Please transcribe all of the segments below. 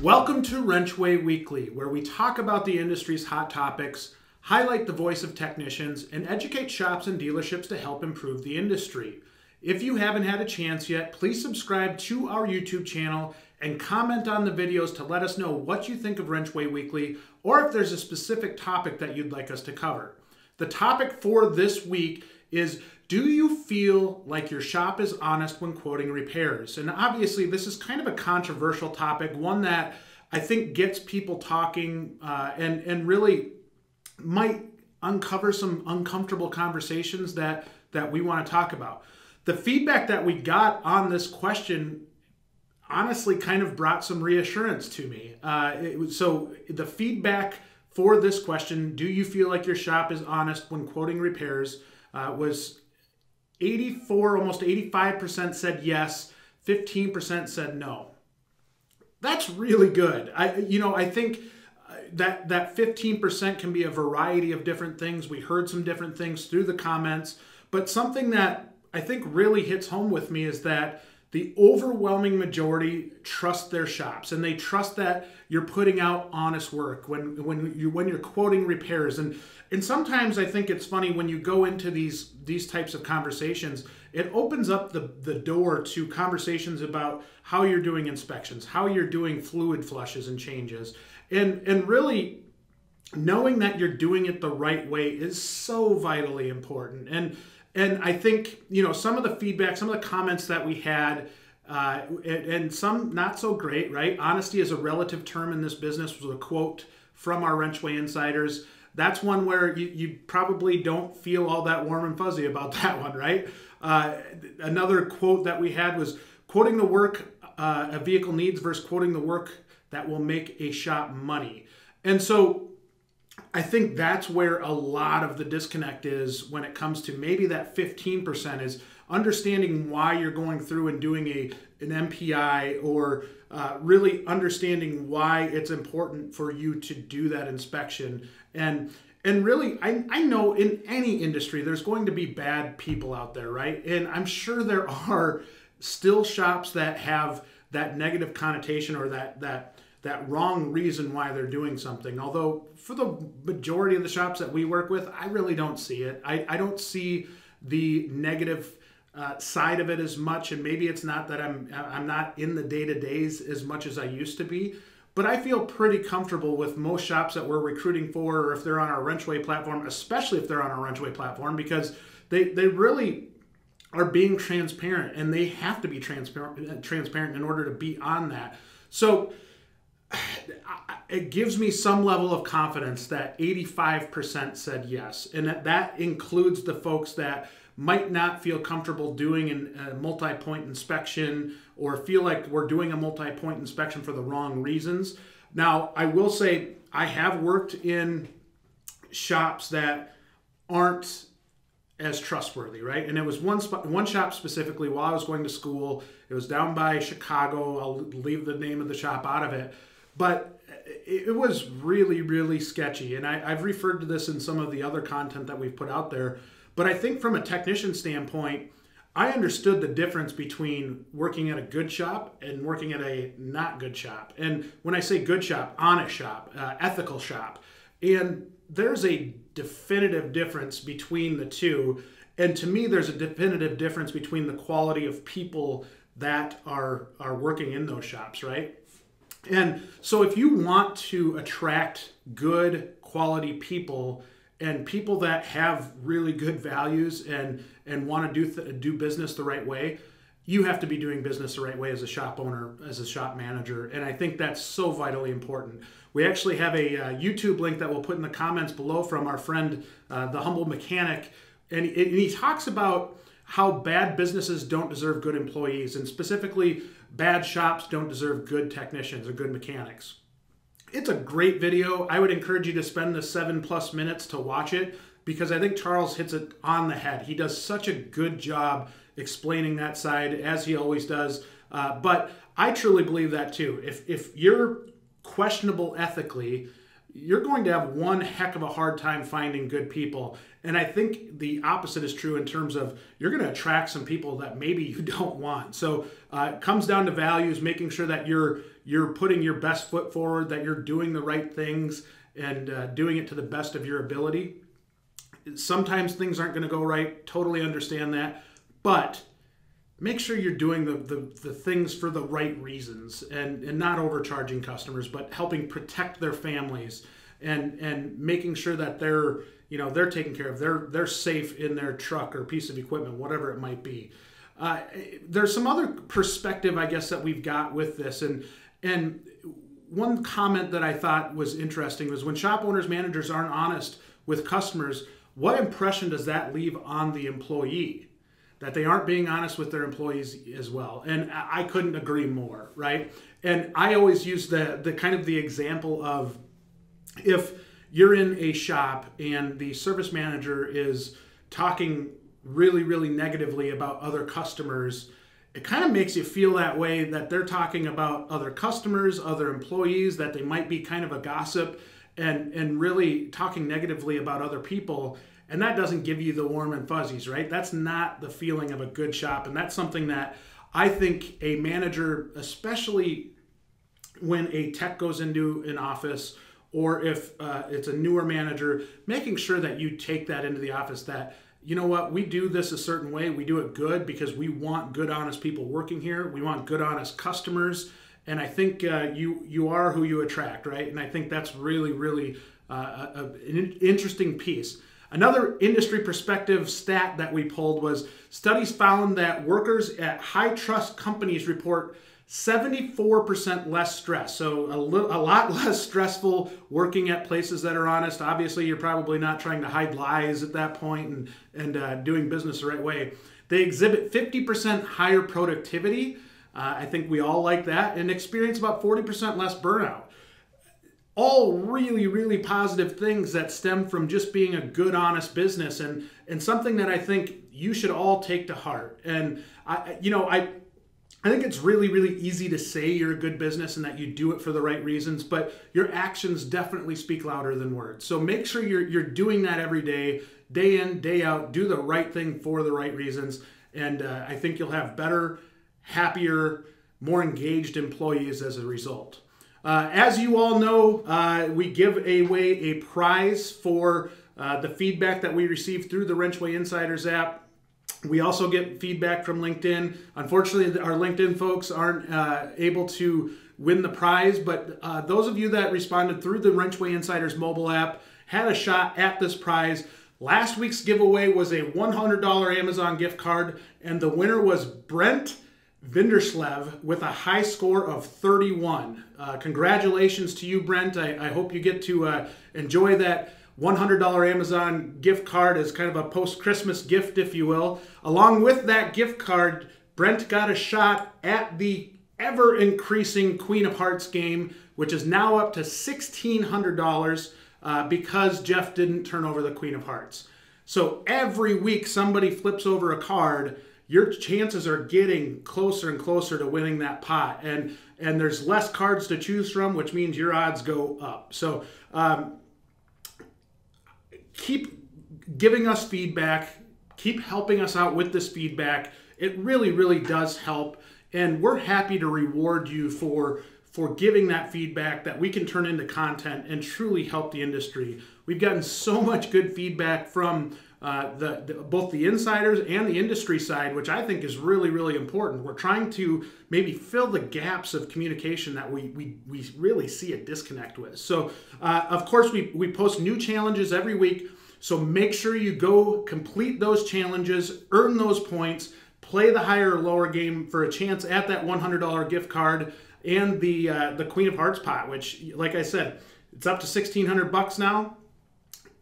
Welcome to Wrenchway Weekly, where we talk about the industry's hot topics, highlight the voice of technicians, and educate shops and dealerships to help improve the industry. If you haven't had a chance yet, please subscribe to our YouTube channel and comment on the videos to let us know what you think of Wrenchway Weekly or if there's a specific topic that you'd like us to cover. The topic for this week is do you feel like your shop is honest when quoting repairs? And obviously, this is kind of a controversial topic, one that I think gets people talking uh, and, and really might uncover some uncomfortable conversations that, that we want to talk about. The feedback that we got on this question honestly kind of brought some reassurance to me. Uh, was, so, the feedback for this question, do you feel like your shop is honest when quoting repairs, uh, was 84, almost 85% said yes, 15% said no. That's really good. I, you know, I think uh, that that 15% can be a variety of different things. We heard some different things through the comments, but something that I think really hits home with me is that the overwhelming majority trust their shops and they trust that you're putting out honest work when when you when you're quoting repairs. And and sometimes I think it's funny when you go into these these types of conversations it opens up the the door to conversations about how you're doing inspections how you're doing fluid flushes and changes. And and really knowing that you're doing it the right way is so vitally important. And and I think you know some of the feedback, some of the comments that we had, uh, and, some not so great. Right, honesty is a relative term in this business. Was a quote from our Wrenchway insiders. That's one where you, you probably don't feel all that warm and fuzzy about that one, right? Uh, another quote that we had was quoting the work uh, a vehicle needs versus quoting the work that will make a shop money. And so I think that's where a lot of the disconnect is when it comes to maybe that 15% is understanding why you're going through and doing a an MPI or uh, really understanding why it's important for you to do that inspection. And and really I, I know in any industry there's going to be bad people out there right? And i'm sure there are still shops that have that negative connotation or that that that wrong reason why they're doing something. Although for the majority of the shops that we work with, I really don't see it. I, I don't see the negative uh, side of it as much, and maybe it's not that I'm I'm not in the day to days as much as I used to be. But I feel pretty comfortable with most shops that we're recruiting for, or if they're on our Wrenchway platform, especially if they're on our Wrenchway platform, because they they really are being transparent, and they have to be transparent transparent in order to be on that. So it gives me some level of confidence that 85% said yes. And that, that includes the folks that might not feel comfortable doing a multi point inspection or feel like we're doing a multi point inspection for the wrong reasons. Now, I will say I have worked in shops that aren't as trustworthy, right? And it was one spot, one shop specifically while I was going to school. It was down by Chicago. I'll leave the name of the shop out of it but it was really, really sketchy. And I, have referred to this in some of the other content that we've put out there. But I think from a technician standpoint, I understood the difference between working at a good shop and working at a not good shop. And when I say good shop, honest shop, uh, ethical shop. And there's a definitive difference between the two. And to me, there's a definitive difference between the quality of people that are, are working in those shops, right? And so, if you want to attract good quality people and people that have really good values and and want to do th- do business the right way, you have to be doing business the right way as a shop owner, as a shop manager, and I think that's so vitally important. We actually have a uh, YouTube link that we'll put in the comments below from our friend, uh, the humble mechanic, and, and he talks about how bad businesses don't deserve good employees, and specifically bad shops don't deserve good technicians or good mechanics. It's a great video. I would encourage you to spend the seven plus minutes to watch it because I think Charles hits it on the head. He does such a good job explaining that side as he always does. Uh, but I truly believe that too. If if you're questionable ethically, you're going to have one heck of a hard time finding good people. And I think the opposite is true in terms of you're going to attract some people that maybe you don't want. So uh, it comes down to values, making sure that you're you're putting your best foot forward, that you're doing the right things, and uh, doing it to the best of your ability. Sometimes things aren't going to go right. Totally understand that, but make sure you're doing the, the, the, things for the right reasons and, and not overcharging customers, but helping protect their families and, and making sure that they're, you know, they're taken care of. They're, they're safe in their truck or piece of equipment, whatever it might be. Uh, there's some other perspective, I guess, that we've got with this. And, and one comment that I thought was interesting was when shop owners, managers aren't honest with customers, what impression does that leave on the employee? That they aren't being honest with their employees as well. And I couldn't agree more, right? And I always use the the kind of the example of if you're in a shop and the service manager is talking really really negatively about other customers, it kind of makes you feel that way that they're talking about other customers, other employees, that they might be kind of a gossip and and really talking negatively about other people and that doesn't give you the warm and fuzzies, right? That's not the feeling of a good shop. And that's something that I think a manager, especially when a tech goes into an office or if uh, it's a newer manager, making sure that you take that into the office that, you know what, we do this a certain way. We do it good because we want good, honest people working here. We want good, honest customers. And I think uh, you you are who you attract, right? And I think that's really, really uh, a, an interesting piece. Another industry perspective stat that we pulled was studies found that workers at high trust companies report 74% less stress. So a, li- a lot less stressful working at places that are honest. Obviously, you're probably not trying to hide lies at that point and, and uh, doing business the right way. They exhibit 50% higher productivity. Uh, I think we all like that and experience about 40% less burnout all really really positive things that stem from just being a good honest business and and something that i think you should all take to heart and i you know i I think it's really, really easy to say you're a good business and that you do it for the right reasons, but your actions definitely speak louder than words. So make sure you're, you're doing that every day, day in, day out. Do the right thing for the right reasons. And uh, I think you'll have better, happier, more engaged employees as a result. Uh, as you all know, uh, we give away a prize for uh, the feedback that we receive through the Wrenchway Insiders app. We also get feedback from LinkedIn. Unfortunately, our LinkedIn folks aren't uh, able to win the prize, but uh, those of you that responded through the Wrenchway Insiders mobile app had a shot at this prize. Last week's giveaway was a $100 Amazon gift card, and the winner was Brent Vinderslev with a high score of 31. Uh, congratulations to you, Brent. I, I hope you get to uh, enjoy that $100 Amazon gift card as kind of a post Christmas gift, if you will. Along with that gift card, Brent got a shot at the ever increasing Queen of Hearts game, which is now up to $1,600 uh, because Jeff didn't turn over the Queen of Hearts. So every week somebody flips over a card your chances are getting closer and closer to winning that pot. And and there's less cards to choose from which means your odds go up. So um, keep giving us feedback. Keep helping us out with this feedback. It really really does help. And we're happy to reward you for for giving that feedback that we can turn into content and truly help the industry we've gotten so much good feedback from uh, the, the, both the insiders and the industry side, which I think is really, really important. We're trying to maybe fill the gaps of communication that we, we, we really see a disconnect with. So, uh, of course, we, we post new challenges every week. So make sure you go complete those challenges, earn those points, play the higher or lower game for a chance at that $100 gift card and the uh, the Queen of Hearts pot, which, like I said, it's up to 1600 bucks now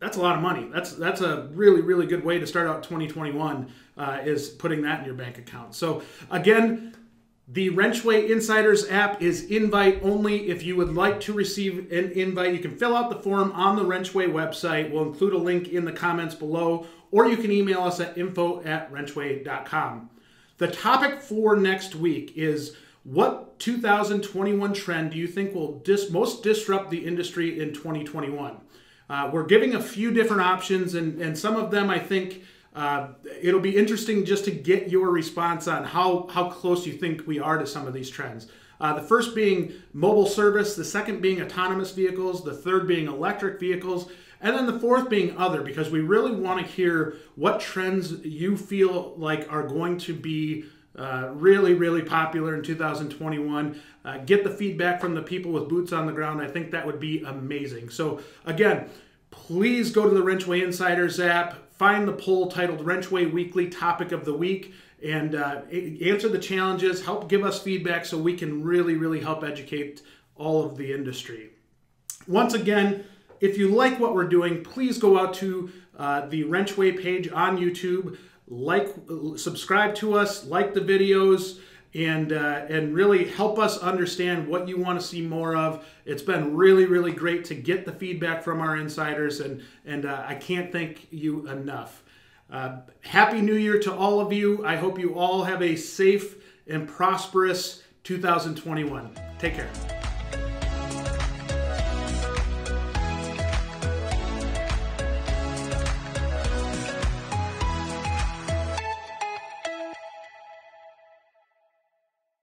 that's a lot of money. That's that's a really really good way to start out 2021 uh, is putting that in your bank account. So again, the Wrenchway Insiders app is invite only. If you would like to receive an invite, you can fill out the form on the Wrenchway website. We'll include a link in the comments below, or you can email us at info at wrenchway.com. The topic for next week is What 2021 trend do you think will dis- most disrupt the industry in 2021? Uh, we're giving a few different options, and, and some of them I think uh, it'll be interesting just to get your response on how, how close you think we are to some of these trends. Uh, the first being mobile service, the second being autonomous vehicles, the third being electric vehicles, and then the fourth being other, because we really want to hear what trends you feel like are going to be uh, really, really popular in 2021. Uh, get the feedback from the people with boots on the ground. I think that would be amazing. So, again, please go to the Wrenchway Insiders app, find the poll titled Wrenchway Weekly Topic of the Week, and uh, answer the challenges, help give us feedback so we can really, really help educate all of the industry. Once again, if you like what we're doing, please go out to uh, the Wrenchway page on YouTube like, subscribe to us, like the videos, and uh, and really help us understand what you want to see more of. It's been really, really great to get the feedback from our insiders, and and uh, I can't thank you enough. Uh, Happy New Year to all of you. I hope you all have a safe and prosperous 2021. Take care.